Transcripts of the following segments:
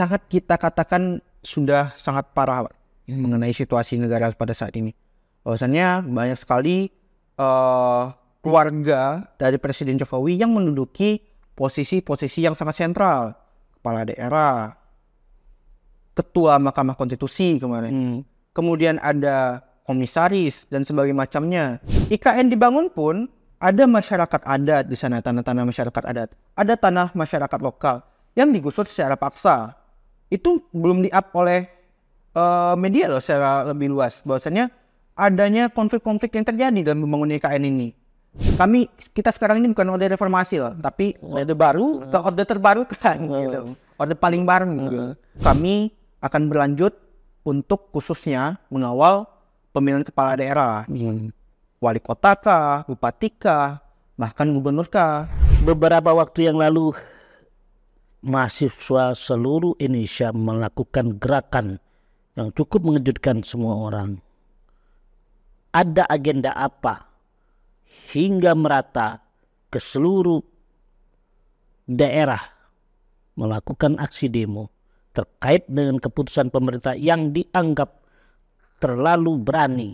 sangat kita katakan sudah sangat parah Pak, mengenai situasi negara pada saat ini. Bahwasannya banyak sekali eh, keluarga dari Presiden Jokowi yang menduduki posisi-posisi yang sangat sentral, kepala daerah, ketua Mahkamah Konstitusi kemarin. Hmm. Kemudian ada komisaris dan sebagainya macamnya. IKN dibangun pun ada masyarakat adat di sana, tanah-tanah masyarakat adat. Ada tanah masyarakat lokal yang digusur secara paksa. Itu belum di-up oleh eh, media loh secara lebih luas. Bahwasanya adanya konflik-konflik yang terjadi dalam membangun IKN ini. Kami kita sekarang ini bukan orde reformasi loh, tapi orde baru ke orde terbarukan gitu. Orde paling baru gitu. Kami akan berlanjut untuk khususnya mengawal pemilihan kepala daerah. Wali kota kah, bupati kah, bahkan gubernur kah. Beberapa waktu yang lalu mahasiswa seluruh Indonesia melakukan gerakan yang cukup mengejutkan semua orang. Ada agenda apa hingga merata ke seluruh daerah melakukan aksi demo terkait dengan keputusan pemerintah yang dianggap terlalu berani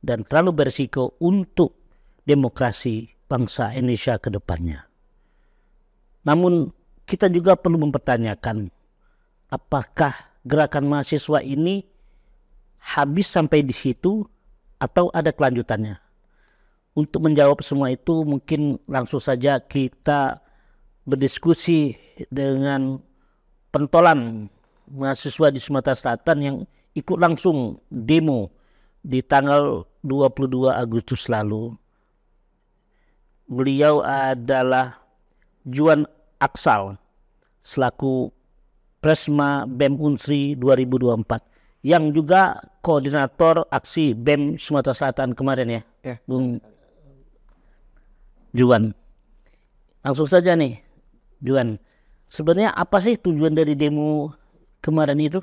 dan terlalu berisiko untuk demokrasi bangsa Indonesia ke depannya. Namun kita juga perlu mempertanyakan apakah gerakan mahasiswa ini habis sampai di situ atau ada kelanjutannya. Untuk menjawab semua itu mungkin langsung saja kita berdiskusi dengan pentolan mahasiswa di Sumatera Selatan yang ikut langsung demo di tanggal 22 Agustus lalu. Beliau adalah Juan Aksal selaku Presma BEM Unsri 2024 yang juga koordinator aksi BEM Sumatera Selatan kemarin ya. Ya. Bung Juan. Langsung saja nih, Juan. Sebenarnya apa sih tujuan dari demo kemarin itu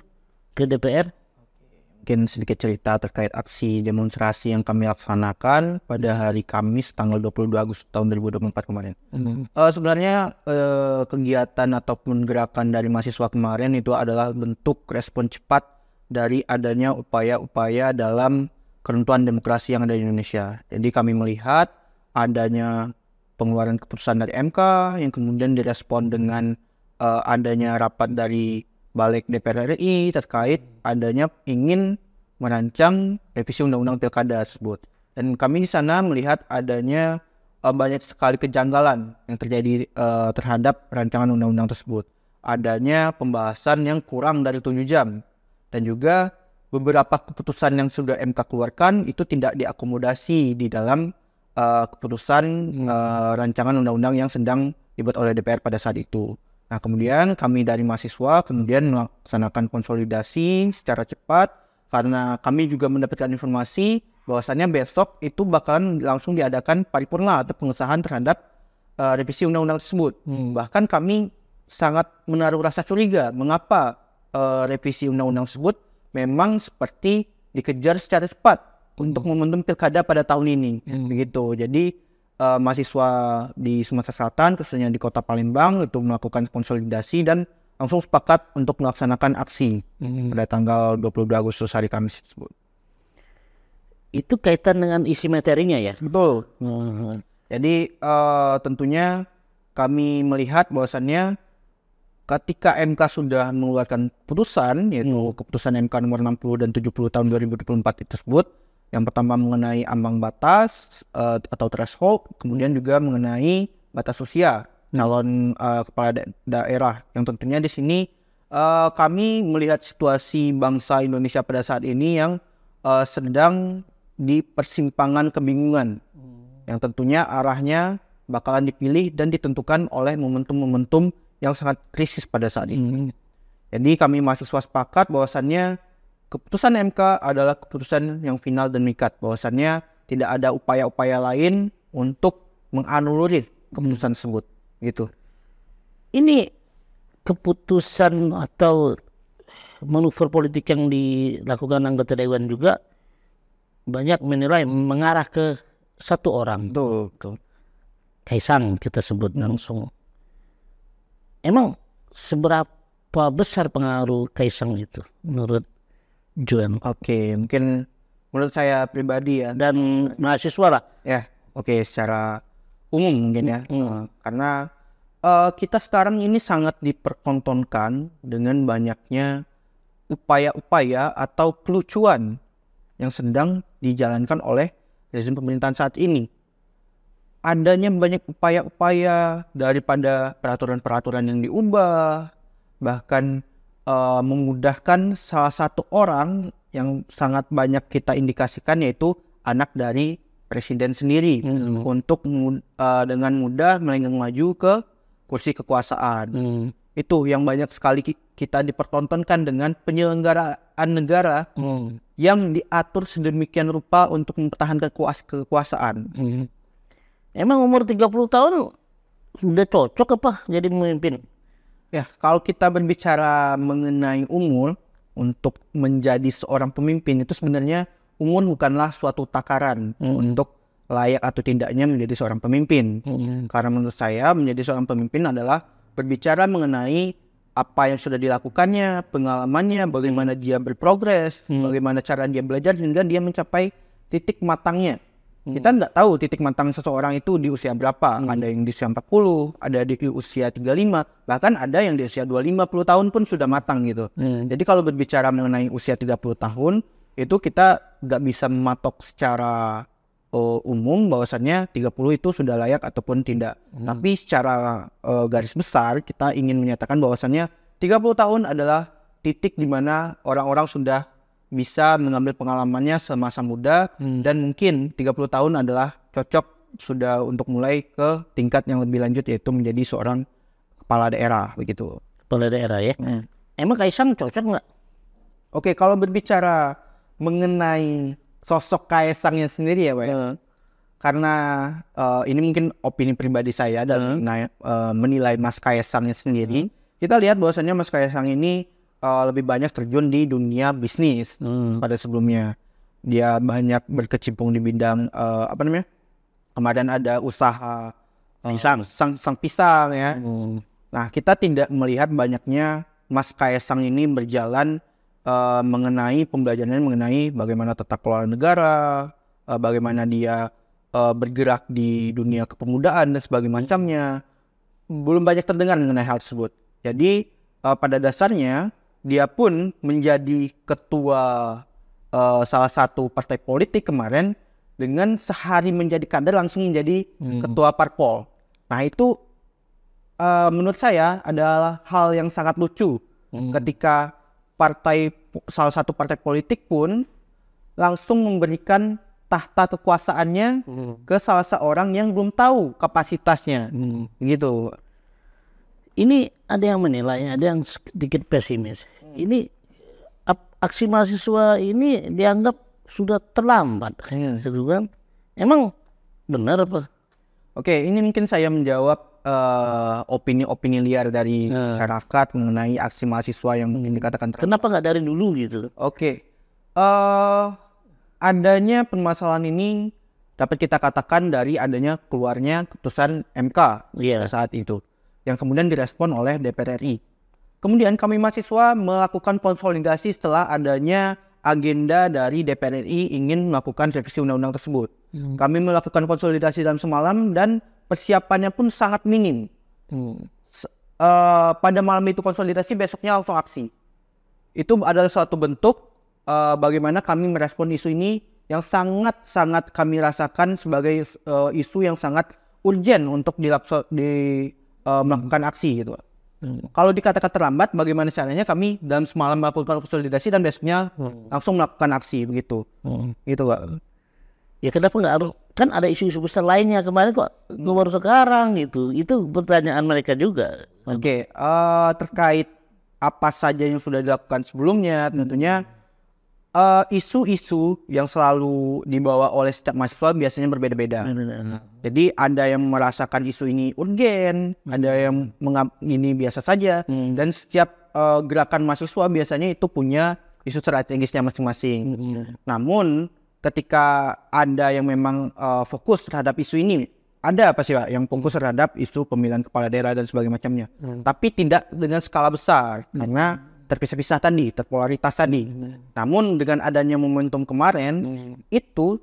ke DPR? Mungkin sedikit cerita terkait aksi demonstrasi yang kami laksanakan pada hari Kamis tanggal 22 Agustus tahun 2024 kemarin. Eh, sebenarnya eh, kegiatan ataupun gerakan dari mahasiswa kemarin itu adalah bentuk respon cepat dari adanya upaya-upaya dalam keruntuhan demokrasi yang ada di Indonesia. Jadi kami melihat adanya pengeluaran keputusan dari MK yang kemudian direspon dengan eh, adanya rapat dari balik DPR RI terkait adanya ingin merancang revisi undang-undang pilkada tersebut. Dan kami di sana melihat adanya eh, banyak sekali kejanggalan yang terjadi eh, terhadap rancangan undang-undang tersebut. Adanya pembahasan yang kurang dari 7 jam dan juga beberapa keputusan yang sudah MK keluarkan itu tidak diakomodasi di dalam eh, keputusan eh, rancangan undang-undang yang sedang dibuat oleh DPR pada saat itu. Nah, kemudian kami dari mahasiswa kemudian melaksanakan konsolidasi secara cepat karena kami juga mendapatkan informasi bahwasannya besok itu bakalan langsung diadakan paripurna atau pengesahan terhadap eh, revisi undang-undang tersebut. Bahkan kami sangat menaruh rasa curiga mengapa eh, revisi undang-undang tersebut memang seperti dikejar secara cepat untuk momentum pilkada pada tahun ini begitu. Jadi eh, mahasiswa di Sumatera Selatan khususnya di Kota Palembang itu melakukan konsolidasi dan langsung sepakat untuk melaksanakan aksi pada tanggal 22 Agustus hari Kamis tersebut. Itu kaitan dengan isi materinya ya. Betul. Hmm. Jadi eh, tentunya kami melihat bahwasannya ketika MK sudah mengeluarkan keputusan yaitu keputusan MK nomor 60 dan 70 tahun 2024 tersebut yang pertama mengenai ambang batas eh, atau threshold kemudian juga mengenai batas usia calon eh, kepala da- daerah. Yang tentunya di sini eh, kami melihat situasi bangsa Indonesia pada saat ini yang eh, sedang di persimpangan kebingungan. Yang tentunya arahnya bakalan dipilih dan ditentukan oleh momentum-momentum yang sangat krisis pada saat ini. Jadi kami mahasiswa sepakat bahwasannya keputusan MK adalah keputusan yang final dan mikat bahwasannya tidak ada upaya-upaya lain untuk menganulir keputusan tersebut gitu. Ini keputusan atau manuver politik yang dilakukan anggota dewan juga banyak menilai mengarah ke satu orang Betul, betul. Kaisang kita sebut langsung. Emang seberapa besar pengaruh Kaisang itu menurut Juan Oke, mungkin menurut saya pribadi ya, dan mahasiswa lah. ya, oke secara umum mungkin ya, Hmm. Eh, karena eh, kita sekarang ini sangat dipertontonkan dengan banyaknya upaya-upaya atau kelucuan yang sedang dijalankan oleh rezim pemerintahan saat ini. Adanya banyak upaya-upaya daripada peraturan-peraturan yang diubah, bahkan eh, memudahkan salah satu orang yang sangat banyak kita indikasikan yaitu anak dari presiden sendiri Hmm. untuk eh, dengan mudah melenggang maju ke kursi kekuasaan. Hmm. Itu yang banyak sekali ki- kita dipertontonkan dengan penyelenggaraan negara Hmm. yang diatur sedemikian rupa untuk mempertahankan kuas kekuasaan. Hmm. Emang umur 30 tahun sudah cocok apa jadi pemimpin? Ya, kalau kita berbicara mengenai umur untuk menjadi seorang pemimpin itu sebenarnya umur bukanlah suatu takaran Mm. untuk layak atau tidaknya menjadi seorang pemimpin. Hmm. Karena menurut saya menjadi seorang pemimpin adalah berbicara mengenai apa yang sudah dilakukannya, pengalamannya, bagaimana dia berprogres, Hmm. bagaimana cara dia belajar hingga dia mencapai titik matangnya. Kita nggak tahu titik matang seseorang itu di usia berapa. Ada yang di usia 40, ada di usia 35, bahkan ada yang di usia 25 puluh tahun pun sudah matang gitu. Hmm. Jadi kalau berbicara mengenai usia 30 tahun, itu kita nggak bisa mematok secara uh, umum bahwasannya 30 itu sudah layak ataupun tidak. Tapi secara uh, garis besar kita ingin menyatakan bahwasannya 30 tahun adalah titik di mana orang-orang sudah bisa mengambil pengalamannya semasa muda Hmm. dan mungkin 30 tahun adalah cocok sudah untuk mulai ke tingkat yang lebih lanjut yaitu menjadi seorang kepala daerah begitu. Kepala daerah ya. Emang Kaisang cocok nggak? Oke, kalau berbicara mengenai sosok Kaisangnya sendiri ya, Pak. ya. Hmm. Karena eh, ini mungkin opini pribadi saya dan menilai, eh, menilai Mas Kaisangnya sendiri. Kita lihat bahwasannya Mas Kaisang ini eh, lebih banyak terjun di dunia bisnis Hmm. pada sebelumnya. Dia banyak berkecimpung di bidang eh, apa namanya? Kemarin ada usaha Pisang. sang, sang pisang ya. Hmm. Nah, kita tidak melihat banyaknya Mas Kaisang ini berjalan eh, mengenai pembelajaran mengenai bagaimana tata kelola negara, eh, bagaimana dia eh, bergerak di dunia kepemudaan dan sebagainya macamnya. Belum banyak terdengar mengenai hal tersebut. Jadi eh, pada dasarnya dia pun menjadi ketua eh, salah satu partai politik kemarin dengan sehari menjadi kader langsung menjadi ketua parpol. Nah itu eh, menurut saya adalah hal yang sangat lucu ketika partai salah satu partai politik pun langsung memberikan tahta kekuasaannya Hmm. ke salah seorang yang belum tahu kapasitasnya Hmm. gitu Ini ada yang menilai, ada yang sedikit pesimis. Ini ap- aksi mahasiswa ini dianggap sudah terlambat, gitu kan? Emang benar apa? oke ini mungkin saya menjawab eh, opini-opini liar dari Hmm. masyarakat mengenai aksi mahasiswa yang mungkin dikatakan terlambat. Kenapa nggak dari dulu gitu? Oke, eh adanya permasalahan ini dapat kita katakan dari adanya keluarnya keputusan MK pada saat itu, yang kemudian direspon oleh DPR RI. Kemudian kami mahasiswa melakukan konsolidasi setelah adanya agenda dari DPR RI ingin melakukan revisi undang-undang tersebut. Kami melakukan konsolidasi dalam semalam dan persiapannya pun sangat minim. Hmm. Eh, pada malam itu konsolidasi, besoknya langsung aksi. Itu adalah suatu bentuk eh, bagaimana kami merespon isu ini yang sangat-sangat kami rasakan sebagai eh, isu yang sangat urgent untuk dilapso, di, eh, melakukan aksi gitu. Kalau dikatakan terlambat, bagaimana caranya kami dalam semalam melakukan konsolidasi dan besoknya langsung melakukan aksi begitu, Hmm. gitu pak. Ya kenapa nggak harus? Kan ada isu-isu besar lainnya kemarin kok baru sekarang gitu. Itu pertanyaan mereka juga. Oke, eh, terkait apa saja yang sudah dilakukan sebelumnya, tentunya eh, isu-isu yang selalu dibawa oleh setiap mahasiswa biasanya berbeda-beda. Jadi ada yang merasakan isu ini urgen, ada yang ini biasa saja, dan setiap eh, gerakan mahasiswa biasanya itu punya isu strategisnya masing-masing. Namun ketika ada yang memang eh, fokus terhadap isu ini, ada apa sih pak yang fokus terhadap isu pemilihan kepala daerah dan sebagainya macamnya. Tapi tidak dengan skala besar karena terpisah-pisah tadi, terpolaritas tadi. Namun dengan adanya momentum kemarin itu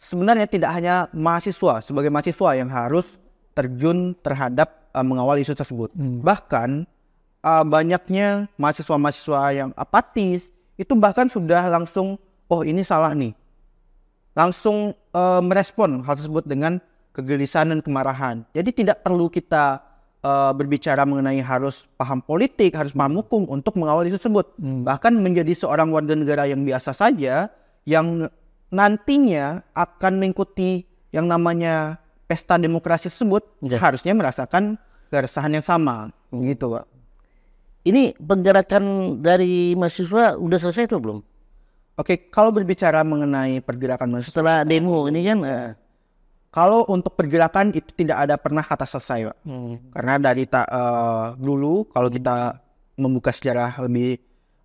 sebenarnya tidak hanya mahasiswa sebagai mahasiswa yang harus terjun terhadap uh, mengawal isu tersebut. Bahkan uh, banyaknya mahasiswa-mahasiswa yang apatis itu bahkan sudah langsung oh ini salah nih. Langsung uh, merespon hal tersebut dengan kegelisahan dan kemarahan. Jadi tidak perlu kita uh, berbicara mengenai harus paham politik, harus paham hukum untuk mengawal isu tersebut. Bahkan menjadi seorang warga negara yang biasa saja yang nantinya akan mengikuti yang namanya pesta demokrasi tersebut Ya. harusnya merasakan keresahan yang sama gitu pak Ini pergerakan dari mahasiswa udah selesai tuh belum? oke kalau berbicara mengenai pergerakan mahasiswa Setelah demo ini kan eh, kalau untuk pergerakan itu tidak ada pernah kata selesai pak. Karena dari ta- eh, dulu kalau kita membuka sejarah lebih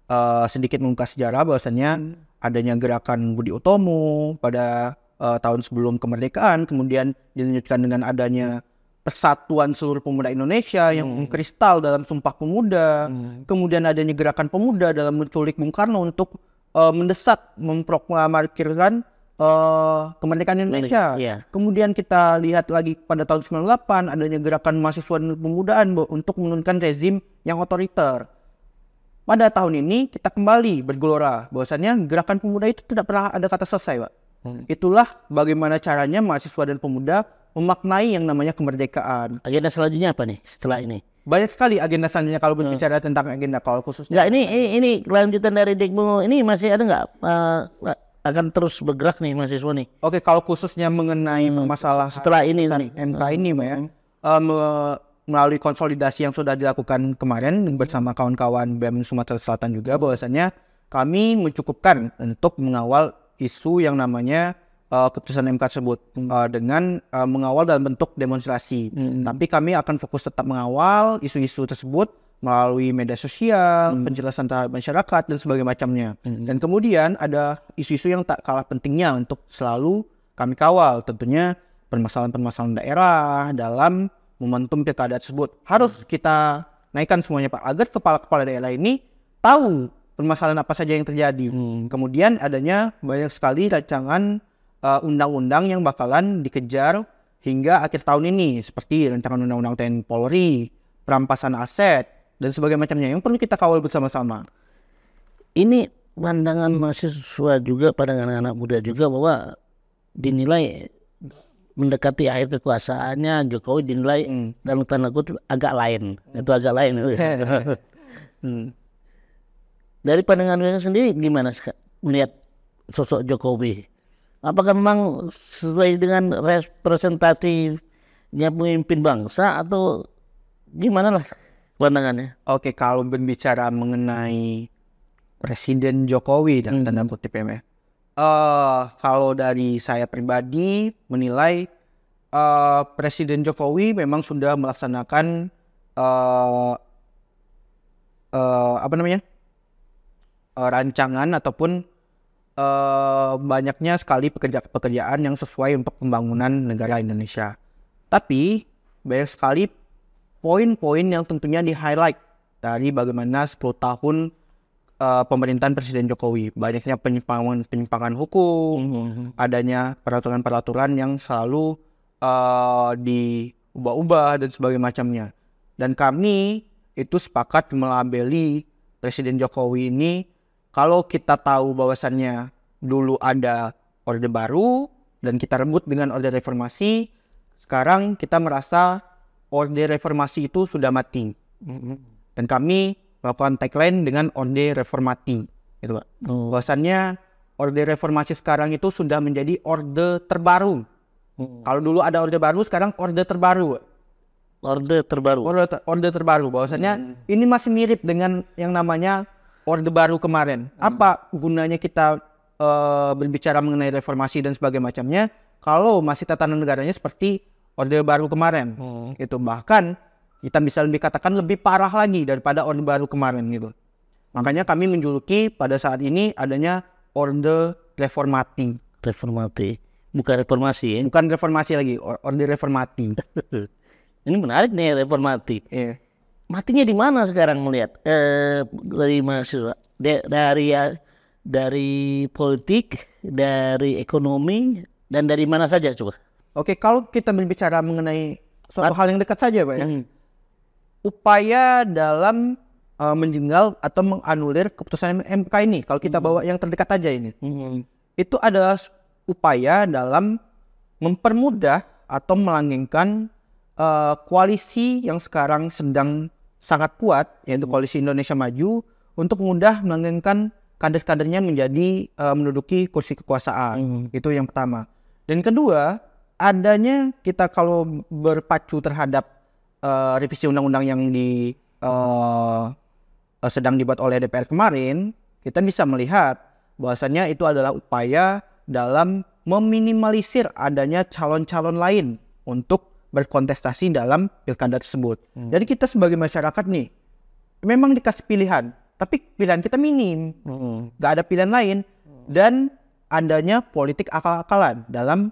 eh, sedikit membuka sejarah bahwasannya adanya gerakan Budi Utomo pada eh, tahun sebelum kemerdekaan kemudian dilanjutkan dengan adanya persatuan seluruh pemuda Indonesia yang kristal dalam Sumpah Pemuda kemudian adanya gerakan pemuda dalam menculik Bung Karno untuk eh, mendesak memproklamarkan eh, kemerdekaan Indonesia Iya. Kemudian kita lihat lagi pada tahun 98 adanya gerakan mahasiswa dan pemudaan Bo, untuk menurunkan rezim yang otoriter. Pada tahun ini kita kembali bergelora bahwasannya gerakan pemuda itu tidak pernah ada kata selesai, Pak. Itulah bagaimana caranya mahasiswa dan pemuda memaknai yang namanya kemerdekaan. agenda selanjutnya apa nih setelah ini? Banyak sekali agenda selanjutnya kalau berbicara tentang agenda kalau khususnya Enggak ini ini, ini kelanjutan dari demo ini masih ada nggak eh, akan terus bergerak nih mahasiswa nih. Oke, kalau khususnya mengenai masalah setelah ini nih. MK ini, Mbak ya, me- melalui konsolidasi yang sudah dilakukan kemarin bersama kawan-kawan BEM Sumatera Selatan juga, bahwasannya kami mencukupkan untuk mengawal isu yang namanya eh, keputusan MK tersebut eh, dengan eh, mengawal dalam bentuk demonstrasi. Tapi kami akan fokus tetap mengawal isu-isu tersebut melalui media sosial, penjelasan terhadap masyarakat dan sebagainya macamnya. Dan kemudian ada isu-isu yang tak kalah pentingnya untuk selalu kami kawal, tentunya permasalahan-permasalahan daerah dalam momentum pilkada tersebut. Harus kita naikkan semuanya Pak agar kepala-kepala daerah ini tahu permasalahan apa saja yang terjadi. Kemudian adanya banyak sekali rancangan uh, undang-undang yang bakalan dikejar hingga akhir tahun ini seperti rancangan undang-undang TNI Polri, perampasan aset dan sebagainya macamnya. Yang perlu kita kawal bersama-sama. Ini pandangan mahasiswa juga pandangan anak muda juga bahwa dinilai mendekati akhir kekuasaannya Jokowi dinilai dalam tanda kutip agak lain. Itu agak lain. Hmm. dari pandangan anda sendiri gimana melihat sosok Jokowi? Apakah memang sesuai dengan representasinya pemimpin bangsa atau gimana lah pandangannya Oke, kalau berbicara mengenai Presiden Jokowi dan tanda kutip ya. Eh, kalau dari saya pribadi menilai eh, Presiden Jokowi memang sudah melaksanakan eh, eh, apa namanya eh, rancangan ataupun eh, banyaknya sekali pekerja-pekerjaan yang sesuai untuk pembangunan negara Indonesia. Tapi banyak sekali poin-poin yang tentunya di highlight dari bagaimana 10 tahun eh, pemerintahan Presiden Jokowi. Banyaknya penyimpangan penyimpangan hukum, adanya peraturan-peraturan yang selalu eh, diubah-ubah dan sebagainya macamnya. Dan kami itu sepakat melabeli Presiden Jokowi ini kalau kita tahu bahwasannya dulu ada orde baru dan kita rebut dengan orde reformasi, sekarang kita merasa orde reformasi itu sudah mati. Dan kami melakukan tagline dengan orde reformati, gitu Pak. Oh. Bahwasannya orde reformasi sekarang itu sudah menjadi orde terbaru. Kalau dulu ada orde baru, sekarang orde terbaru. orde terbaru Orde, ter- orde terbaru. Bahwasannya ini masih mirip dengan yang namanya orde baru kemarin. Apa gunanya kita eh, berbicara mengenai reformasi dan sebagainya macamnya kalau masih tatanan negaranya seperti orde baru kemarin. Gitu. Bahkan kita bisa lebih katakan lebih parah lagi daripada orde baru kemarin gitu. Makanya kami menjuluki pada saat ini adanya orde reformati. reformati Bukan reformasi ya. bukan reformasi lagi, or- orde reformati. Ini menarik nih reformati. Iya. Matinya di mana sekarang melihat eh dari mahasiswa? Da- dari ya dari politik, dari ekonomi dan dari mana saja coba? Oke, kalau kita berbicara mengenai suatu hal yang dekat saja, Pak ya. Hmm. Upaya dalam uh, menjenggal atau menganulir keputusan MK ini, kalau kita bawa yang terdekat aja ini. Hmm. itu adalah upaya dalam mempermudah atau melanggengkan eh, koalisi yang sekarang sedang sangat kuat yaitu koalisi Indonesia Maju untuk mudah melanggengkan kader-kadernya menjadi eh, menduduki kursi kekuasaan Hmm. itu yang pertama dan kedua adanya kita kalau berpacu terhadap eh, revisi undang-undang yang di eh, sedang dibuat oleh DPR kemarin, kita bisa melihat bahwasannya itu adalah upaya dalam meminimalisir adanya calon-calon lain untuk berkontestasi dalam pilkada tersebut. Jadi kita sebagai masyarakat nih, memang dikasih pilihan, tapi pilihan kita minim, Hmm. nggak ada pilihan lain, dan adanya politik akal-akalan dalam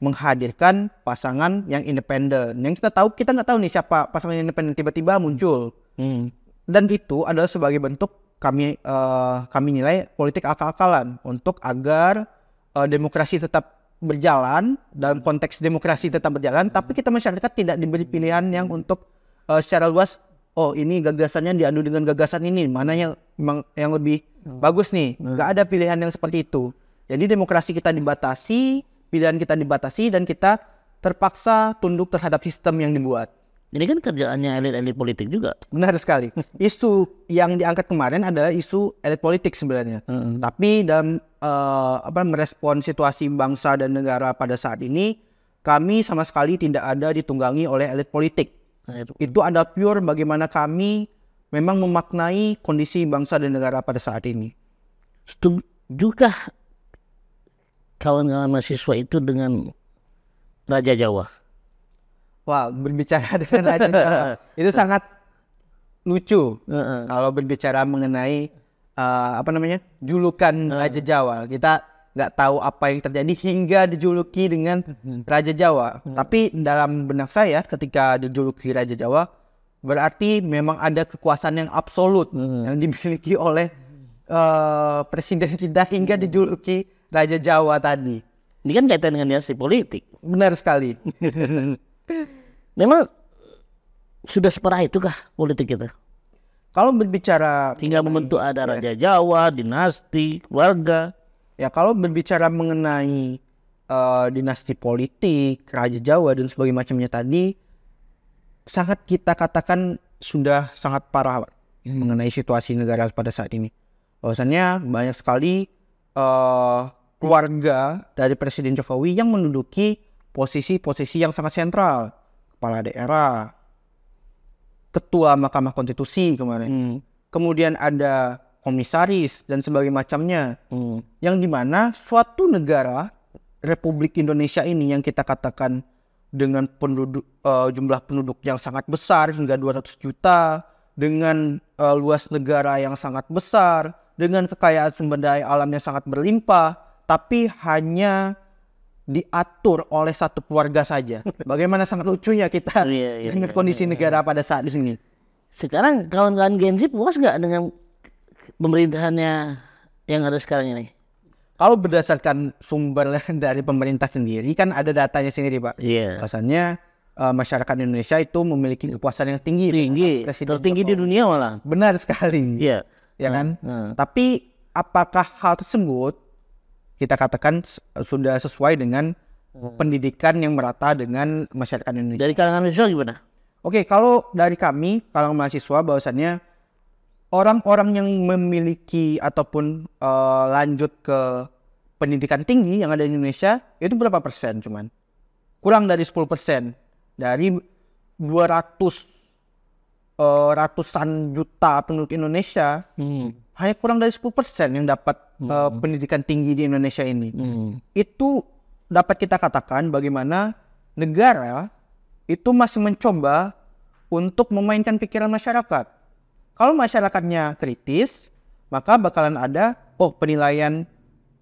menghadirkan pasangan yang independen. Yang kita tahu, kita nggak tahu nih siapa pasangan independen tiba-tiba muncul. Hmm. dan itu adalah sebagai bentuk kami eh, kami nilai politik akal-akalan untuk agar eh, demokrasi tetap berjalan dalam konteks demokrasi tetap berjalan tapi kita masyarakat tidak diberi pilihan yang untuk eh, secara luas oh ini gagasannya diadu dengan gagasan ini mana yang memang yang lebih bagus nih. Nggak ada pilihan yang seperti itu. Jadi demokrasi kita dibatasi pilihan kita dibatasi dan kita terpaksa tunduk terhadap sistem yang dibuat Ini kan kerjaannya elit-elit politik juga. Benar sekali. Isu yang diangkat kemarin adalah isu elit politik sebenarnya. Hmm. Tapi dalam eh, apa merespon situasi bangsa dan negara pada saat ini, kami sama sekali tidak ada ditunggangi oleh elit politik. Itu. Itu ada pure bagaimana kami memang memaknai kondisi bangsa dan negara pada saat ini. Setujukah kawan-kawan mahasiswa itu dengan Raja Jawa? Wah, berbicara dengan Raja Jawa, itu sangat lucu. Heeh. kalau berbicara mengenai eh, apa namanya julukan Raja Jawa. Kita nggak tahu apa yang terjadi hingga dijuluki dengan Raja Jawa. Tapi dalam benak saya ketika dijuluki Raja Jawa berarti memang ada kekuasaan yang absolut yang dimiliki oleh eh, presiden kita hingga dijuluki Raja Jawa tadi Ini kan kaitan dengan dinasti politik. benar sekali Memang sudah separah itukah politik kita? kalau berbicara Tinggal membentuk ada Raja Jawa, dinasti, keluarga. Ya kalau berbicara mengenai eh, dinasti politik, Raja Jawa dan sebagainya macamnya tadi, sangat kita katakan sudah sangat parah Pak, mengenai situasi negara pada saat ini. Bahwasannya banyak sekali eh, keluarga dari Presiden Jokowi yang menduduki posisi-posisi yang sangat sentral, kepala daerah, ketua Mahkamah Konstitusi kemarin, Hmm. kemudian ada komisaris dan sebagainya macamnya Hmm. yang di mana suatu negara Republik Indonesia ini yang kita katakan dengan penduduk eh, jumlah penduduk yang sangat besar hingga 200 juta dengan eh, luas negara yang sangat besar dengan kekayaan sumber daya alam yang sangat berlimpah tapi hanya diatur oleh satu keluarga saja. Bagaimana sangat lucunya kita Iya, iya, dengan kondisi negara pada saat di sini. Sekarang kawan-kawan Gen Z puas nggak dengan pemerintahannya yang ada sekarang ini? Kalau berdasarkan sumber dari pemerintah sendiri kan ada datanya sendiri, Pak. Iya. Bahwasannya eh, masyarakat Indonesia itu memiliki kepuasan yang tinggi. Tinggi, tertinggi di Jokowi. dunia malah. Benar sekali. Iya. Ya kan? Hmm. Tapi apakah hal tersebut kita katakan s- sudah sesuai dengan pendidikan yang merata dengan masyarakat Indonesia? Dari kalangan mahasiswa gimana? Oke, kalau dari kami, kalau mahasiswa bahwasannya orang-orang yang memiliki ataupun eh, lanjut ke pendidikan tinggi yang ada di Indonesia itu berapa persen cuman? Kurang dari 10 persen dari 200 eh, ratusan juta penduduk Indonesia Hmm. Hanya kurang dari 10 persen yang dapat eh, pendidikan tinggi di Indonesia ini Hmm. itu dapat kita katakan bagaimana negara itu masih mencoba untuk memainkan pikiran masyarakat. Kalau masyarakatnya kritis, maka bakalan ada oh penilaian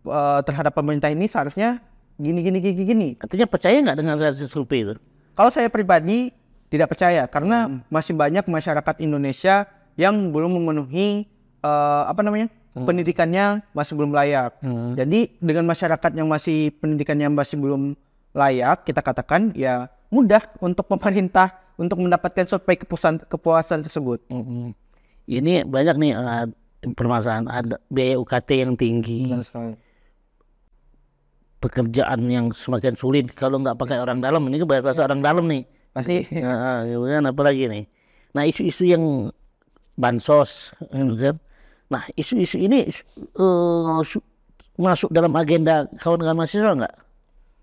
eh, terhadap pemerintah ini seharusnya gini gini gini gini. Artinya percaya nggak dengan hasil survei itu? Kalau saya pribadi tidak percaya karena masih banyak masyarakat Indonesia yang belum memenuhi eh, apa namanya pendidikannya masih belum layak. Jadi dengan masyarakat yang masih pendidikannya masih belum layak, kita katakan ya mudah untuk pemerintah untuk mendapatkan survei kepuasan kepuasan tersebut. Mm-mm. Ini banyak nih eh, permasalahan ada biaya UKT yang tinggi, pekerjaan yang semakin sulit kalau nggak pakai orang dalam. Ini kan bahasa orang dalam nih. Pasti Nah, kemudian apa lagi nih? Nah isu-isu yang bansos, gitu kan? Nah isu-isu ini su- masuk dalam agenda kawan-kawan mahasiswa nggak?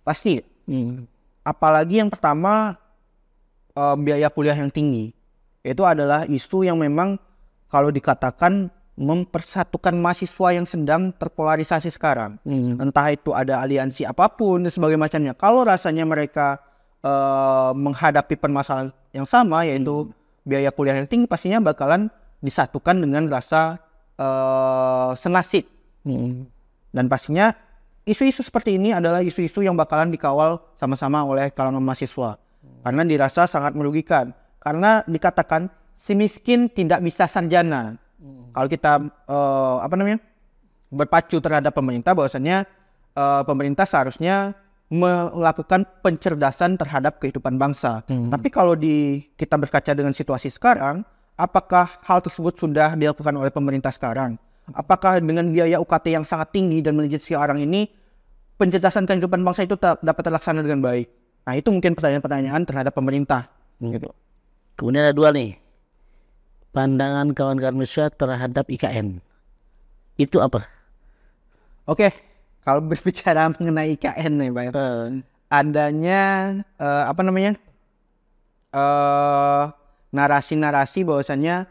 pasti. Hmm. Apalagi yang pertama eh, biaya kuliah yang tinggi. Itu adalah isu yang memang kalau dikatakan mempersatukan mahasiswa yang sedang terpolarisasi sekarang. Hmm. Entah itu ada aliansi apa pun dan sebagainya macamnya. Kalau rasanya mereka eh, menghadapi permasalahan yang sama yaitu biaya kuliah yang tinggi pastinya bakalan disatukan dengan rasa eh, senasib. Hmm. dan pastinya isu-isu seperti ini adalah isu-isu yang bakalan dikawal sama-sama oleh kalangan mahasiswa. Karena dirasa sangat merugikan. Karena dikatakan si miskin tidak bisa sarjana. Kalau kita eh, apa namanya berpacu terhadap pemerintah bahwasannya eh, pemerintah seharusnya melakukan pencerdasan terhadap kehidupan bangsa. Tapi kalau di kita berkaca dengan situasi sekarang apakah hal tersebut sudah dilakukan oleh pemerintah sekarang apakah dengan biaya UKT yang sangat tinggi dan menjadi sekarang ini pencerdasan kehidupan bangsa itu dapat terlaksana dengan baik. Nah itu mungkin pertanyaan-pertanyaan terhadap pemerintah. Gitu. Kemudian ada dua nih. Pandangan kawan-kawan mahasiswa terhadap IKN. Itu apa? Oke, kalau berbicara mengenai IKN nih, Pak. Eh, Adanya eh, apa namanya eh narasi-narasi bahwasannya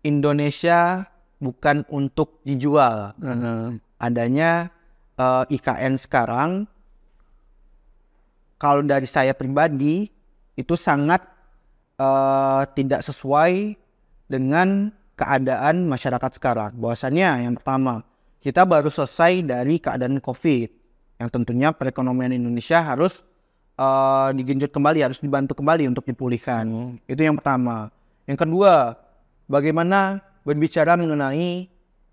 Indonesia bukan untuk dijual. eh, adanya eh, IKN sekarang kalau dari saya pribadi itu sangat eh, tidak sesuai dengan keadaan masyarakat sekarang. Bahwasannya yang pertama, kita baru selesai dari keadaan Covid yang tentunya perekonomian Indonesia harus eh, digenjot kembali, harus dibantu kembali untuk dipulihkan. Itu yang pertama. Yang kedua, bagaimana berbicara mengenai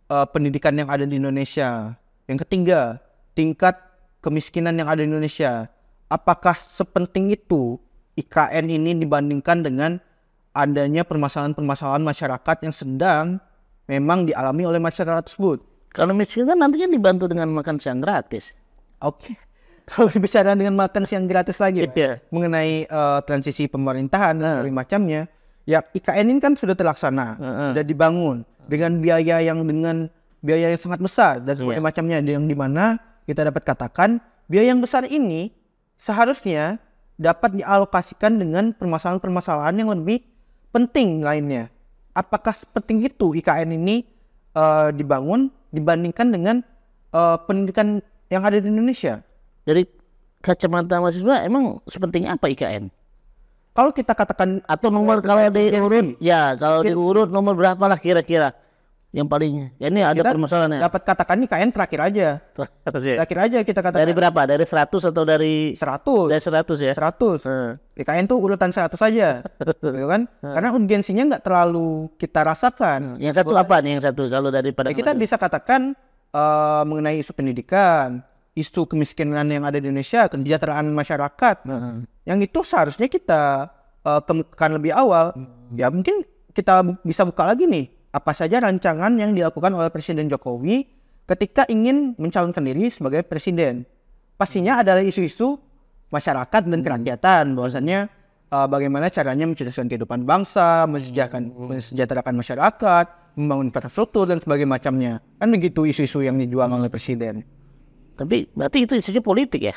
eh, pendidikan yang ada di Indonesia. Yang ketiga, tingkat kemiskinan yang ada di Indonesia. Apakah sepenting itu IKN ini dibandingkan dengan adanya permasalahan-permasalahan masyarakat yang sedang memang dialami oleh masyarakat tersebut? Kalau miskin kan nantinya dibantu dengan makan siang gratis. Oke. Kalau bicara dengan makan siang gratis lagi Pak, Iya. mengenai eh, transisi pemerintahan dan sebagainya macamnya, ya IKN ini kan sudah terlaksana, Heeh. sudah dibangun dengan biaya yang dengan biaya yang sangat besar dan sebagainya Iya. macamnya yang di mana kita dapat katakan biaya yang besar ini seharusnya dapat dialokasikan dengan permasalahan-permasalahan yang lebih penting lainnya. Apakah sepenting itu IKN ini eh, dibangun dibandingkan dengan eh, pendidikan yang ada di Indonesia? Dari kacamata mahasiswa emang sepenting apa IKN? Kalau kita katakan Atau nomor kalau diurut, ya kalau diurut nomor berapa lah kira-kira yang paling ya ini ada kita permasalahannya. dapat katakan IKN terakhir aja. Terakhir aja kita katakan Dari berapa? Dari 100 atau dari 100. dari 100 ya? 100. Eh, IKN tuh urutan 100 saja. gitu kan? Karena urgensinya nggak terlalu kita rasakan. Yang satu apa nih yang satu kalau daripada Ya, kita bisa katakan eh, mengenai isu pendidikan, isu kemiskinan yang ada di Indonesia, kesejahteraan masyarakat. Heeh. Yang itu seharusnya kita eh, kemukakan lebih awal. Ya mungkin kita bu- bisa buka lagi nih apa saja rancangan yang dilakukan oleh Presiden Jokowi ketika ingin mencalonkan diri sebagai presiden. Pastinya adalah isu-isu masyarakat dan kerakyatan bahwasannya eh, bagaimana caranya mencerdaskan kehidupan bangsa, mensejahterakan, mensejahterakan masyarakat, membangun infrastruktur dan sebagainya macamnya. Kan begitu isu-isu yang dijual oleh presiden. Tapi berarti itu isunya politik ya?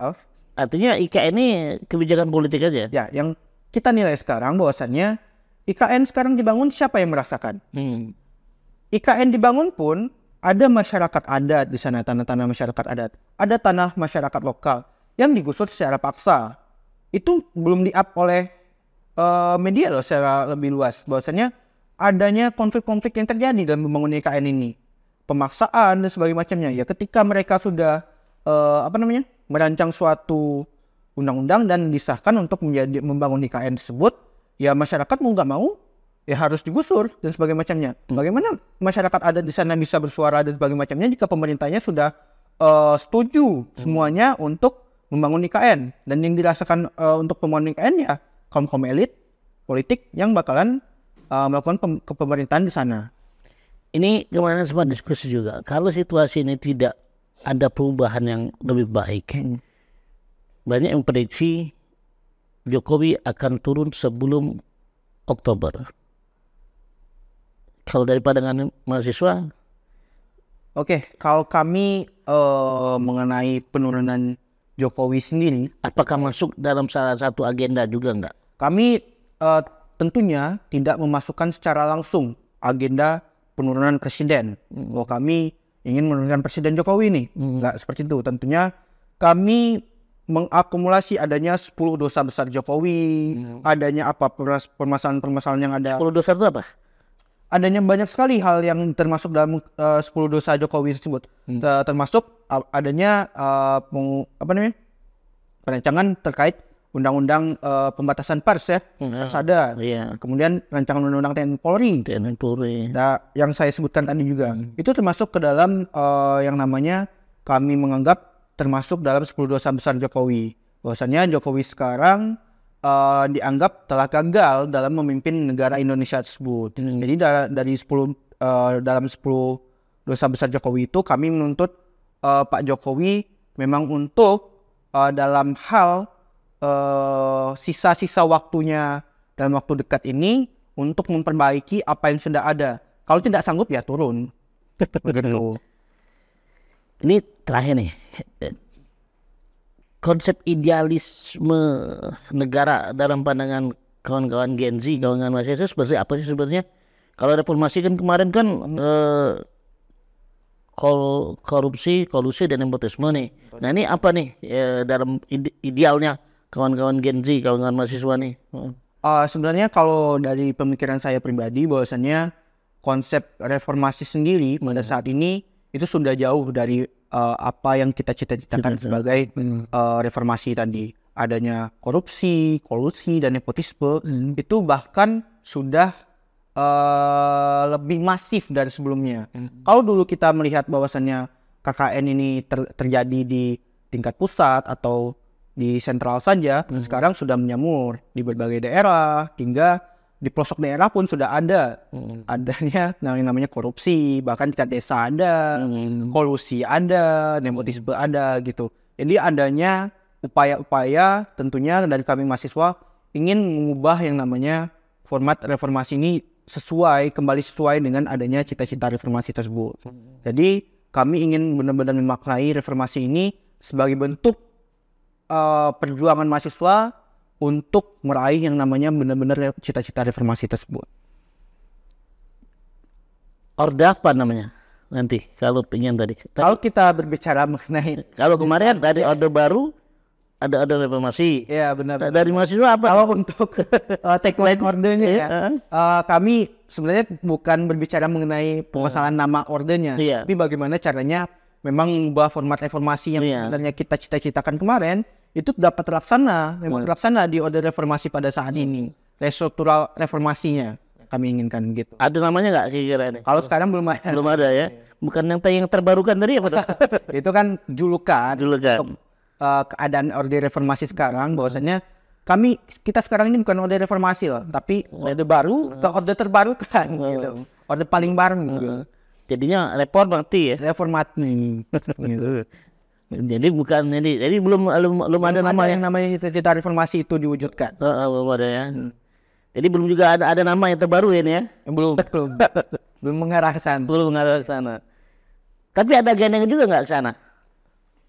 Oh, Artinya IKN ini kebijakan politik aja. ya, yang kita nilai sekarang bahwasannya IKN sekarang dibangun siapa yang merasakan? Hmm. IKN dibangun pun ada masyarakat adat di sana tanah-tanah masyarakat adat, ada tanah masyarakat lokal yang digusur secara paksa. Itu belum di-up oleh eh, media loh secara lebih luas. Bahwasanya adanya konflik-konflik yang terjadi dalam membangun IKN ini, pemaksaan dan sebagainya macamnya. Ya ketika mereka sudah eh, apa namanya merancang suatu undang-undang dan disahkan untuk menjadi membangun IKN tersebut, ya masyarakat mau nggak mau ya harus digusur dan sebagainya macamnya. Bagaimana masyarakat ada di sana bisa bersuara dan sebagainya macamnya jika pemerintahnya sudah eh, setuju semuanya untuk membangun IKN dan yang dirasakan eh, untuk pembangunan IKN ya kaum kaum elit politik yang bakalan eh, melakukan pem- kepemerintahan di sana. Ini kemarin sempat diskusi juga. Kalau situasi ini tidak ada perubahan yang lebih baik, banyak yang prediksi Jokowi akan turun sebelum Oktober. Kalau dari pandangan mahasiswa, Oke, kalau kami eh, mengenai penurunan Jokowi sendiri, apakah masuk dalam salah satu agenda juga enggak? kami eh, tentunya tidak memasukkan secara langsung agenda penurunan presiden. Bahwa kami ingin menurunkan presiden Jokowi nih, nggak seperti itu. Tentunya kami mengakumulasi adanya 10 dosa besar Jokowi, adanya apa permas- permasalahan-permasalahan yang ada Kalau dosa itu apa? adanya banyak sekali hal yang termasuk dalam eh, 10 dosa Jokowi tersebut. Ter- termasuk uh, adanya uh, peng- apa namanya? perancangan terkait undang-undang eh, pembatasan pers ya, Hmm, pers ada. Iya, Kemudian rancangan undang-undang TNI Polri. TNI Polri. Nah, yang saya sebutkan tadi juga. Itu termasuk ke dalam eh, yang namanya kami menganggap termasuk dalam 10 dosa besar Jokowi. Bahwasannya Jokowi sekarang eh, dianggap telah gagal dalam memimpin negara Indonesia tersebut. Jadi da- dari 10 eh, dalam 10 dosa besar Jokowi itu kami menuntut eh, Pak Jokowi memang untuk eh, dalam hal eh, sisa-sisa waktunya dalam waktu dekat ini untuk memperbaiki apa yang sudah ada. Kalau tidak sanggup ya turun. Begitu. Ini terakhir nih. Konsep idealisme negara dalam pandangan kawan-kawan Gen Z, kawan-kawan mahasiswa seperti apa sih sebenarnya? Kalau reformasi kan kemarin kan eh, kol- korupsi, kolusi dan nepotisme nih. Nah ini apa nih eh, dalam ide- idealnya kawan-kawan Gen Z, kawan-kawan mahasiswa nih? Uh, sebenarnya kalau dari pemikiran saya pribadi bahwasannya konsep reformasi sendiri pada saat ini itu sudah jauh dari uh, apa yang kita cita-citakan sebagai uh, reformasi tadi. Adanya korupsi, kolusi dan nepotisme itu bahkan sudah uh, lebih masif dari sebelumnya. Kalau dulu kita melihat bahwasannya KKN ini ter- terjadi di tingkat pusat atau di sentral saja, sekarang sudah menyamur di berbagai daerah hingga di pelosok daerah pun sudah ada. Adanya nah, yang namanya korupsi, bahkan tingkat desa ada, kolusi ada, nepotisme ada gitu. Jadi adanya upaya-upaya tentunya dari kami mahasiswa ingin mengubah yang namanya format reformasi ini sesuai kembali sesuai dengan adanya cita-cita reformasi tersebut. Jadi kami ingin benar-benar memaknai reformasi ini sebagai bentuk eh, perjuangan mahasiswa untuk meraih yang namanya benar-benar cita-cita reformasi tersebut. Orde apa namanya nanti kalau pengen tadi? Kalau kita berbicara mengenai Kalau kemarin dari orde baru ada ada reformasi. ya benar. Nah, Dari mahasiswa apa? Kalau untuk eh, tagline ordernya ya, Iya. eh, kami sebenarnya bukan berbicara mengenai permasalahan nama ordernya, Iya. tapi bagaimana caranya memang mengubah format reformasi yang Iya. sebenarnya kita cita-citakan kemarin itu dapat terlaksana, memang terlaksana di order reformasi pada saat ini, restruktural reformasinya kami inginkan gitu. Ada namanya nggak kira-kira ini? Kalau sekarang belum ada, Belum ada ya. Bukan yang yang terbarukan tadi apa? itu kan julukan Dulu kan. untuk uh, keadaan orde reformasi sekarang bahwasanya kami kita sekarang ini bukan orde reformasi loh tapi orde baru ke orde terbarukan gitu orde paling baru gitu. Jadinya reformati ya. reformati gitu. Jadi bukan jadi jadi belum belum, belum ada Belum nama ada yang namanya cita-cita reformasi itu diwujudkan Oh, oh, belum ada ya. Jadi belum juga ada ada nama yang terbaru ini ya. belum belum belum mengarah ke sana Belum mengarah ke sana. Tapi ada agendanya juga nggak ke sana?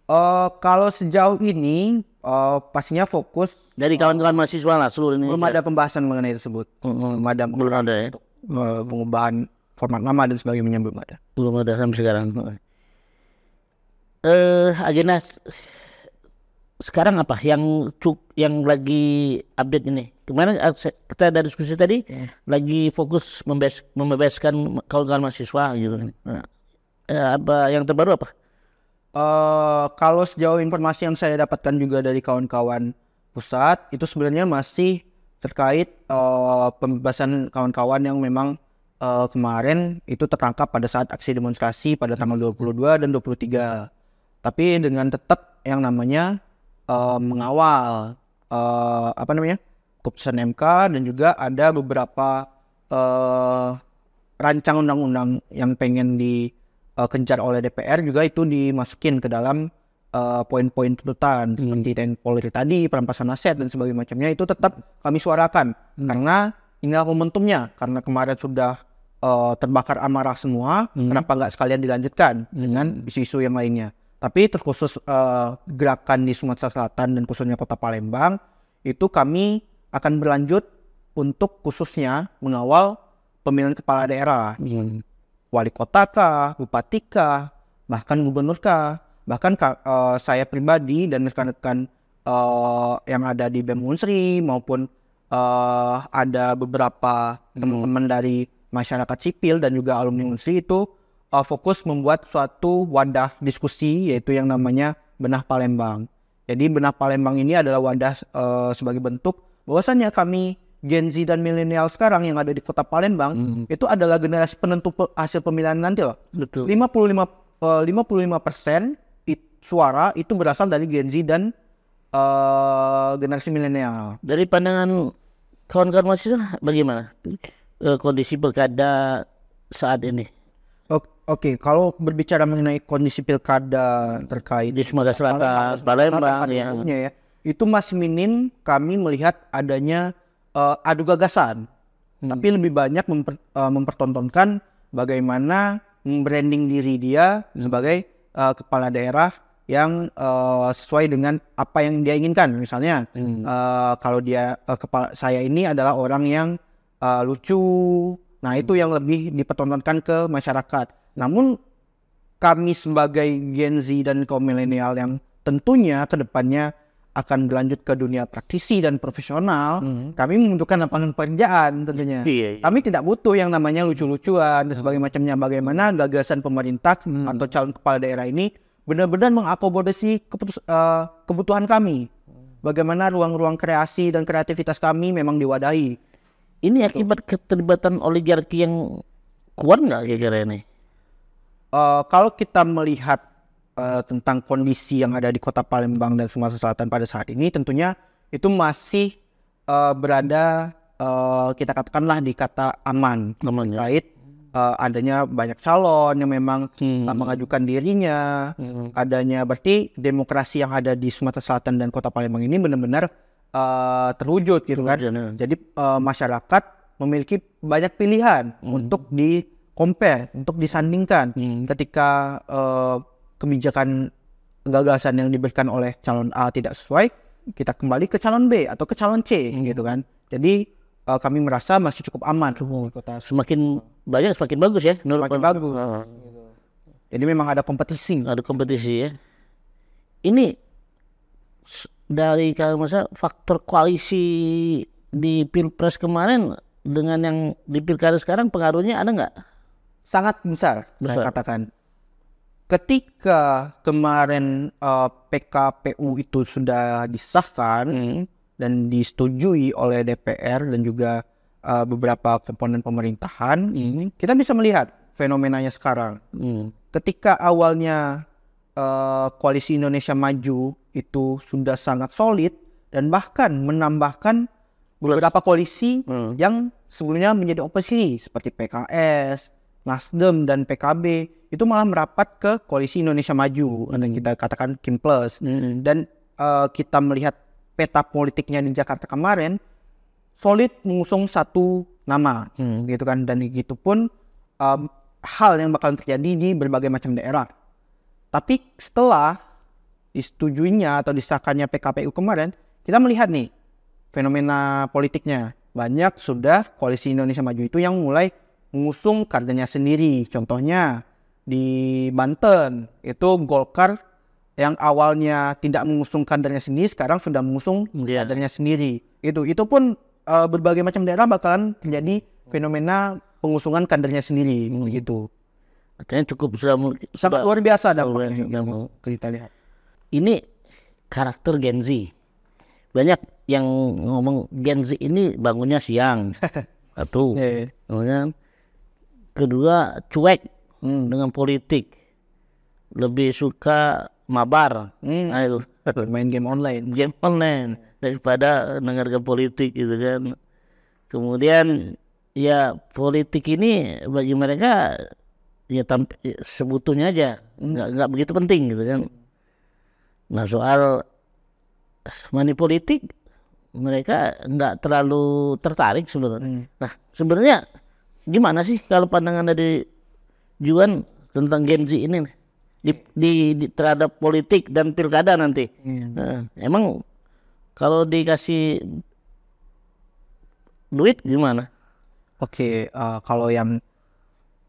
Eh, kalau sejauh ini eh, pastinya fokus Dari kawan-kawan mahasiswa lah seluruh belum Indonesia. ada pembahasan mengenai tersebut belum ada Belum ada ya. untuk eh, pengubahan format nama dan sebagainya belum ada Belum ada sampai sekarang. Eh agenda s- sekarang apa yang cuk yang lagi update ini? Kemarin eh, kita ada diskusi tadi lagi fokus membebas, membebaskan kawan-kawan mahasiswa gitu. Nah, eh, apa yang terbaru apa? eh kalau sejauh informasi yang saya dapatkan juga dari kawan-kawan pusat itu sebenarnya masih terkait eh, pembebasan kawan-kawan yang memang eh, kemarin itu tertangkap pada saat aksi demonstrasi pada tanggal 22 dan 23. Tapi dengan tetap yang namanya eh, mengawal eh, apa namanya keputusan MK dan juga ada beberapa eh, rancang undang-undang yang pengen dikejar oleh DPR juga itu dimasukin ke dalam eh, poin-poin tuntutan seperti TNI Polri tadi, perampasan aset dan sebagainya macamnya itu tetap kami suarakan. Karena inilah momentumnya karena kemarin sudah eh, terbakar amarah semua, kenapa nggak sekalian dilanjutkan dengan isu-isu yang lainnya. Tapi terkhusus eh, gerakan di Sumatera Selatan dan khususnya Kota Palembang itu kami akan berlanjut untuk khususnya mengawal pemilihan kepala daerah. Wali kota kah, bupati kah, bahkan gubernur kah, bahkan ka- eh, saya pribadi dan rekan-rekan eh, yang ada di BEM Unsri maupun eh, ada beberapa teman-teman dari masyarakat sipil dan juga alumni Unsri itu eh, fokus membuat suatu wadah diskusi yaitu yang namanya Benah Palembang. Jadi Benah Palembang ini adalah wadah eh, sebagai bentuk bahwasannya kami Gen Z dan milenial sekarang yang ada di kota Palembang itu adalah generasi penentu pe- hasil pemilihan nanti loh. Betul. 55 eh, 55 persen suara itu berasal dari Gen Z dan eh, generasi milenial. Dari pandangan kawan-kawan mahasiswa bagaimana Eh, kondisi pilkada saat ini Ok- Oke, kalau berbicara mengenai kondisi pilkada terkait di Sumatera Selatan, Palembang umumnya ya, itu masih minim kami melihat adanya eh, adu gagasan. Tapi lebih banyak memper- eh, mempertontonkan bagaimana branding diri dia sebagai eh, kepala daerah yang eh, sesuai dengan apa yang dia inginkan. Misalnya eh, kalau dia eh, kepala saya ini adalah orang yang eh, lucu. Nah, itu yang lebih dipertontonkan ke masyarakat. Namun kami sebagai Gen Z dan kaum milenial yang tentunya ke depannya akan berlanjut ke dunia praktisi dan profesional, kami membutuhkan lapangan pekerjaan tentunya. Iya, iya. Kami tidak butuh yang namanya lucu-lucuan dan sebagainya macamnya. Bagaimana gagasan pemerintah atau calon kepala daerah ini benar-benar mengakomodasi keputus- eh, kebutuhan kami. Bagaimana ruang-ruang kreasi dan kreativitas kami memang diwadahi. ini akibat keterlibatan oligarki yang kuat nggak kira-kira ini? Eh, kalau kita melihat eh, tentang kondisi yang ada di kota Palembang dan Sumatera Selatan pada saat ini, tentunya itu masih eh, berada eh, kita katakanlah di kata aman terkait eh, adanya banyak calon yang memang Hmm. eh, mengajukan dirinya, adanya berarti demokrasi yang ada di Sumatera Selatan dan kota Palembang ini benar-benar eh, terwujud gitu kan. Terwujud, ya. Jadi eh, masyarakat memiliki banyak pilihan untuk di compare, untuk disandingkan ketika eh, kebijakan gagasan yang diberikan oleh calon A tidak sesuai, kita kembali ke calon B atau ke calon C gitu kan. Jadi eh, kami merasa masih cukup aman di kota Semakin banyak semakin bagus ya. menurut Semakin bagus. Ah, Jadi memang ada kompetisi. ada kompetisi ya. Ini dari kalau masa faktor koalisi di pilpres kemarin dengan yang di pilkada sekarang pengaruhnya ada nggak? sangat besar, saya Besar. katakan. Ketika kemarin eh, PKPU itu sudah disahkan dan disetujui oleh DPR dan juga eh, beberapa komponen pemerintahan, kita bisa melihat fenomenanya sekarang. Hmm. Ketika awalnya eh, koalisi Indonesia Maju itu sudah sangat solid dan bahkan menambahkan beberapa koalisi Hmm. yang sebelumnya menjadi oposisi seperti PKS, Nasdem dan PKB itu malah merapat ke koalisi Indonesia Maju atau kita katakan Kim Plus dan eh, kita melihat peta politiknya di Jakarta kemarin solid mengusung satu nama gitu kan. Dan itu pun em, hal yang bakal terjadi di berbagai macam daerah. Tapi setelah disetujuinya atau disahkannya PKPU kemarin kita melihat nih fenomena politiknya. Banyak sudah koalisi Indonesia Maju itu yang mulai mengusung kadernya sendiri. Contohnya di Banten itu Golkar yang awalnya tidak mengusung kadernya sendiri sekarang sudah mengusung Iya. kadernya sendiri. Itu itu pun eh, berbagai macam daerah bakalan terjadi fenomena pengusungan kadernya sendiri gitu. Artinya cukup sudah sangat luar biasa dampaknya yang kita lihat. Ini karakter Gen Z. Banyak yang ngomong Gen Z ini bangunnya siang. Satu. Yeah, yeah. kedua cuek hmm. dengan politik. Lebih suka mabar. Hmm. Nah, itu. Main game online. Game online daripada dengarkan politik gitu kan. Kemudian ya politik ini bagi mereka ya tamp sebetulnya aja nggak nggak begitu penting gitu kan. Nah soal money politik mereka nggak terlalu tertarik sebenarnya. Hmm. Nah sebenarnya gimana sih kalau pandangan dari Juan tentang Gen Z ini di, di, di terhadap politik dan pilkada nanti? Hmm. Nah, emang kalau dikasih duit gimana? Oke, okay, uh, kalau yang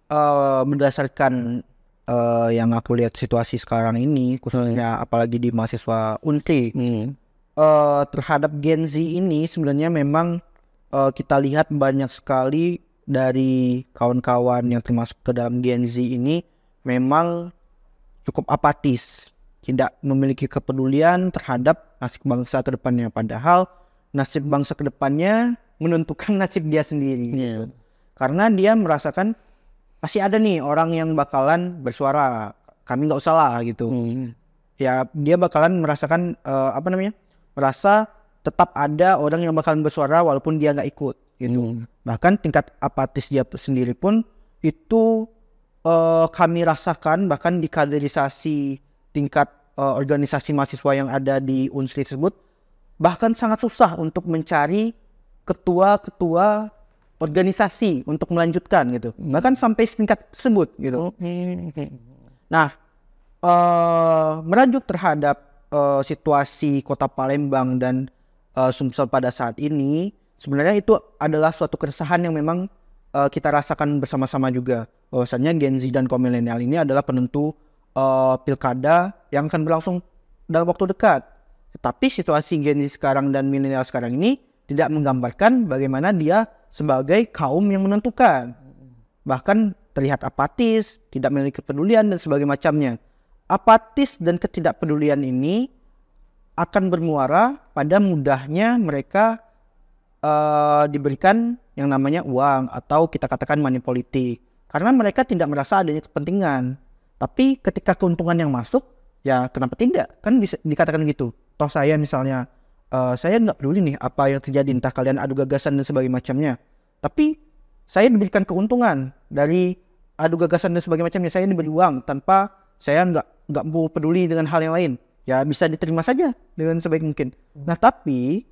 uh, berdasarkan uh, yang aku lihat situasi sekarang ini, khususnya hmm. apalagi di mahasiswa Unti, hmm uh, terhadap Gen Z ini sebenarnya memang uh, kita lihat banyak sekali dari kawan-kawan yang termasuk ke dalam Gen Z ini memang cukup apatis, tidak memiliki kepedulian terhadap nasib bangsa ke depannya. Padahal nasib bangsa ke depannya menentukan nasib dia sendiri. Yeah. Gitu. Karena dia merasakan pasti ada nih orang yang bakalan bersuara, kami nggak usah lah gitu. Hmm. Ya dia bakalan merasakan uh, apa namanya? merasa tetap ada orang yang bakalan bersuara walaupun dia nggak ikut gitu. Hmm. Bahkan tingkat apatis dia sendiri pun itu uh, kami rasakan bahkan di kaderisasi tingkat uh, organisasi mahasiswa yang ada di Unsri tersebut bahkan sangat susah untuk mencari ketua-ketua organisasi untuk melanjutkan gitu. Bahkan sampai tingkat tersebut gitu. Hmm. Nah, uh, meranjuk terhadap uh, situasi kota Palembang dan uh, Sumsel pada saat ini sebenarnya itu adalah suatu keresahan yang memang uh, kita rasakan bersama-sama juga bahwasannya Gen Z dan kaum milenial ini adalah penentu uh, pilkada yang akan berlangsung dalam waktu dekat. Tetapi situasi Gen Z sekarang dan milenial sekarang ini tidak menggambarkan bagaimana dia sebagai kaum yang menentukan. Bahkan terlihat apatis, tidak memiliki kepedulian dan sebagainya macamnya apatis dan ketidakpedulian ini akan bermuara pada mudahnya mereka uh, diberikan yang namanya uang atau kita katakan money politik. Karena mereka tidak merasa adanya kepentingan. Tapi ketika keuntungan yang masuk ya kenapa tidak? Kan bisa dikatakan gitu. Toh saya misalnya uh, saya nggak peduli nih apa yang terjadi entah kalian adu gagasan dan sebagainya macamnya. Tapi saya diberikan keuntungan dari adu gagasan dan sebagainya macamnya. Saya diberi uang tanpa saya nggak nggak mau peduli dengan hal yang lain. Ya bisa diterima saja dengan sebaik mungkin. Nah tapi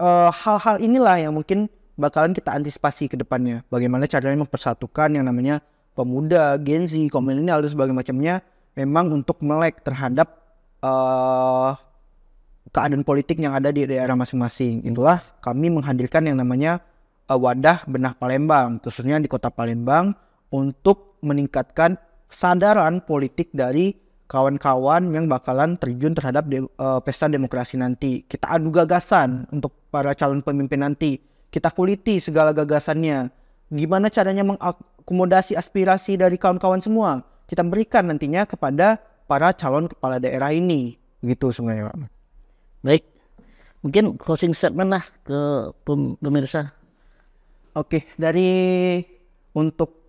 eh, hal-hal uh, inilah yang mungkin bakalan kita antisipasi ke depannya bagaimana caranya mempersatukan yang namanya pemuda Gen Z milenial dan sebagainya macamnya memang untuk melek terhadap uh, keadaan politik yang ada di daerah masing-masing itulah kami menghadirkan yang namanya uh, wadah benah Palembang khususnya di kota Palembang untuk meningkatkan kesadaran politik dari kawan-kawan yang bakalan terjun terhadap de, uh, pesta demokrasi nanti. Kita adu gagasan untuk para calon pemimpin nanti. Kita kuliti segala gagasannya. Gimana caranya mengakomodasi aspirasi dari kawan-kawan semua. Kita berikan nantinya kepada para calon kepala daerah ini. Gitu sebenarnya Baik. Mungkin closing statement lah ke pemirsa. Oke, dari untuk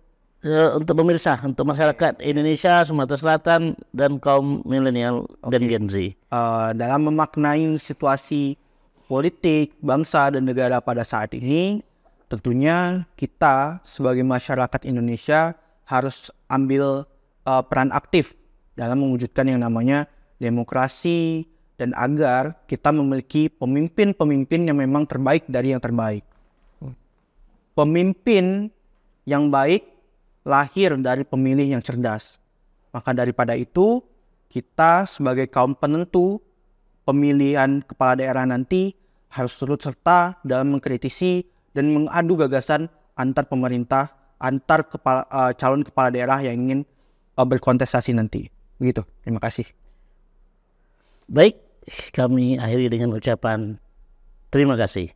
uh, untuk pemirsa, untuk masyarakat Indonesia, Sumatera Selatan, dan kaum milenial okay. dan Gen Z? Uh, dalam memaknai situasi politik, bangsa, dan negara pada saat ini, tentunya kita sebagai masyarakat Indonesia harus ambil uh, peran aktif dalam mewujudkan yang namanya demokrasi dan agar kita memiliki pemimpin-pemimpin yang memang terbaik dari yang terbaik. Pemimpin yang baik lahir dari pemilih yang cerdas. Maka daripada itu, kita sebagai kaum penentu pemilihan kepala daerah nanti harus turut serta dalam mengkritisi dan mengadu gagasan antar pemerintah, antar kepala, uh, calon kepala daerah yang ingin uh, berkontestasi nanti. Begitu. Terima kasih. Baik, kami akhiri dengan ucapan terima kasih.